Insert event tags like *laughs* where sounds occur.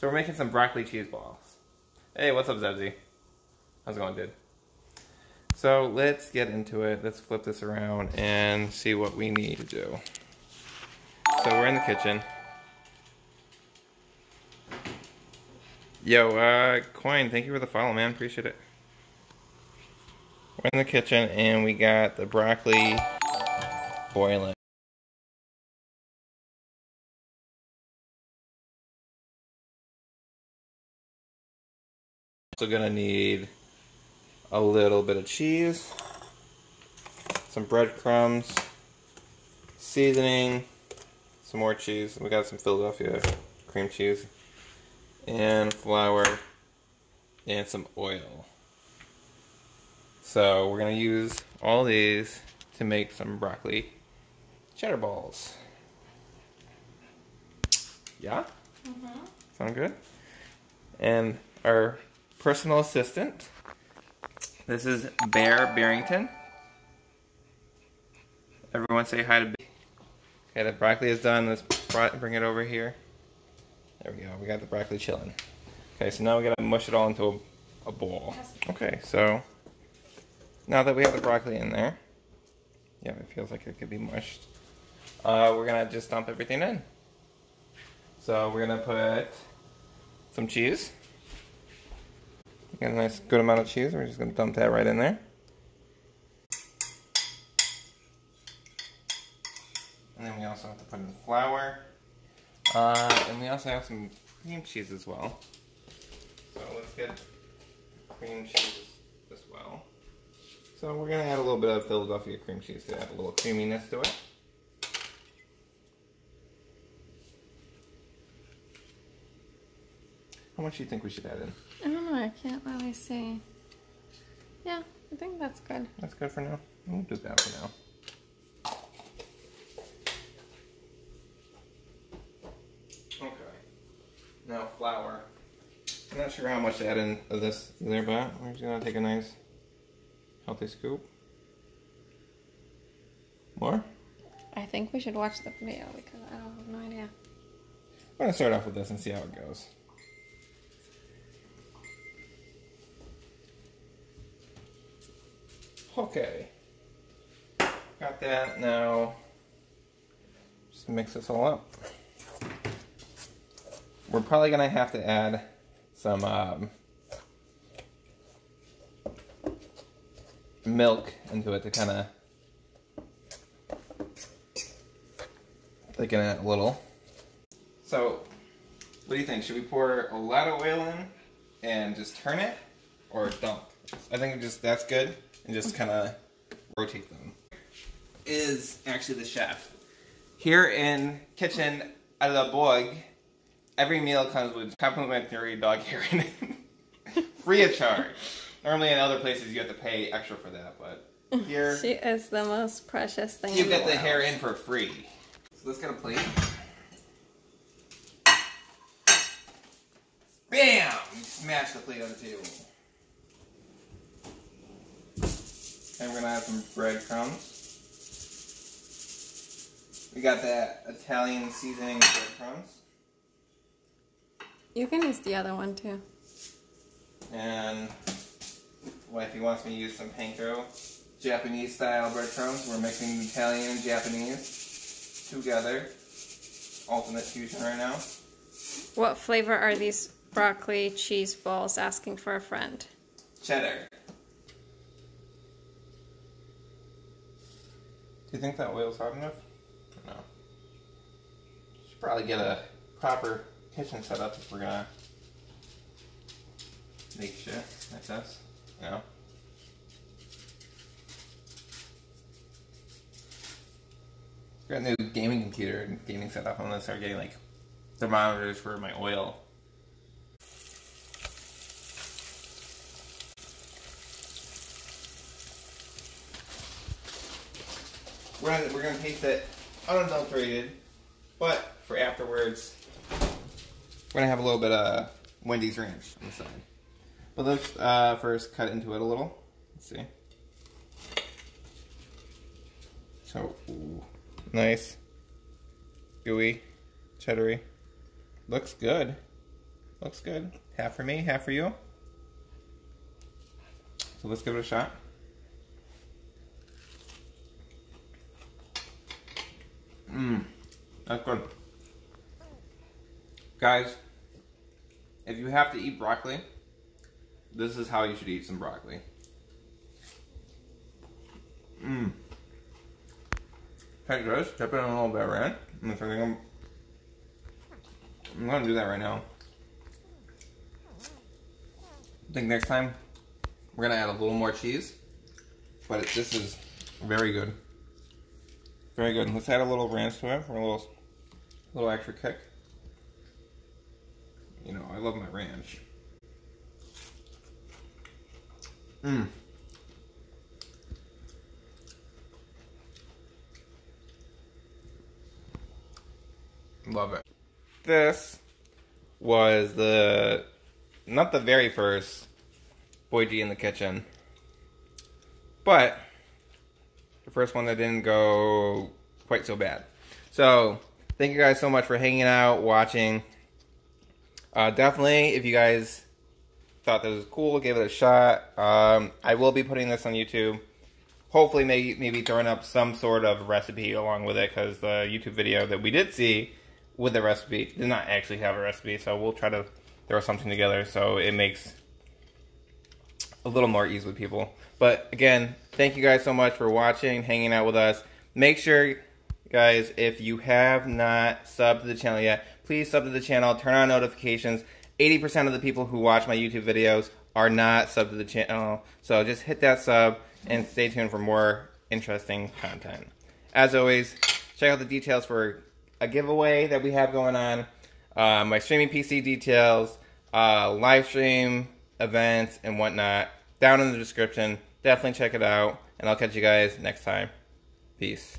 So we're making some broccoli cheese balls. Hey, what's up, Zebzy? How's it going, dude? So let's get into it. Let's flip this around and see what we need to do. So we're in the kitchen. Yo, uh, Coin, thank you for the follow, man. Appreciate it. We're in the kitchen and we got the broccoli boiling. Also gonna need a little bit of cheese, some breadcrumbs, seasoning, some more cheese. We got some Philadelphia cream cheese, and flour, and some oil. So we're gonna use all these to make some broccoli cheddar balls. Yeah? Mm-hmm. Sound good? And our personal assistant. This is Bear Barrington. Everyone say hi to Bear. Okay, the broccoli is done. Let's bring it over here. There we go. We got the broccoli chilling. Okay, so now we gotta mush it all into a, a bowl. Okay, so now that we have the broccoli in there, yeah, it feels like it could be mushed. Uh, we're gonna just dump everything in. So we're gonna put some cheese. Got a nice good amount of cheese. We're just gonna dump that right in there. And then we also have to put in the flour. Uh, and we also have some cream cheese as well. So let's get cream cheese as well. So we're gonna add a little bit of Philadelphia cream cheese to add a little creaminess to it. How much do you think we should add in? I know, I can't really see. Yeah, I think that's good. That's good for now. We'll do that for now. Okay. Now flour. I'm not sure how much to add in of this either, but we're just gonna take a nice healthy scoop. More? I think we should watch the video because I don't have no idea. I'm gonna start off with this and see how it goes. Okay. Got that now. Just mix this all up we're probably gonna have to add some um, milk into it to kind of thicken it a little. So, what do you think? Should we pour a lot of oil in and just turn it, or don't? I think just that's good, and just kind of rotate them. Is actually the chef here in kitchen at La Borg every meal comes with complimentary dog *laughs* hair in it. Free of charge. Normally in other places you have to pay extra for that, but *laughs* here... she is the most precious thing You get the, the hair in for free. So let's get a plate. Bam! You smash the plate on the table. And we're gonna have some breadcrumbs. We got that Italian seasoning breadcrumbs. You can use the other one too. And wifey wants me to use some panko Japanese style breadcrumbs. We're mixing Italian and Japanese together. Ultimate fusion right now. What flavor are these broccoli cheese balls asking for a friend? Cheddar. Do you think that oil's hot enough? No. Should probably get a proper kitchen setup if we're gonna make shit like this, you know? Got a new gaming computer and gaming setup. I'm gonna start getting like thermometers for my oil. We're gonna, we're gonna taste it unadulterated, but for afterwards, we're gonna have a little bit of Wendy's ranch on the side. But let's uh, first cut into it a little. Let's see. So, ooh, nice, gooey, cheddary. Looks good. Looks good. Half for me, half for you. So let's give it a shot. Mmm, that's good. Guys, if you have to eat broccoli, this is how you should eat some broccoli. Mmm. Take this, dip it in a little bit, right? I'm gonna, I'm gonna do that right now. I think next time we're gonna add a little more cheese, but it, this is very good. Very good. Let's add a little ranch to it for a little, little extra kick. You know, I love my ranch. Mmm. Love it. This was the, not the very first Boyg in the kitchen, but the first one that didn't go quite so bad. So, thank you guys so much for hanging out, watching. Uh, definitely, if you guys thought this was cool, give it a shot. Um, I will be putting this on YouTube. Hopefully, maybe, maybe throwing up some sort of recipe along with it, because the YouTube video that we did see with the recipe did not actually have a recipe, so we'll try to throw something together so it makes a little more ease with people. But again, thank you guys so much for watching, hanging out with us. Make sure, guys, if you have not subbed to the channel yet, please sub to the channel, turn on notifications. 80% of the people who watch my YouTube videos are not sub to the channel, so just hit that sub and stay tuned for more interesting content. As always, check out the details for a giveaway that we have going on, uh, my streaming PC details, uh, live stream events, and whatnot down in the description. Definitely check it out, and I'll catch you guys next time. Peace.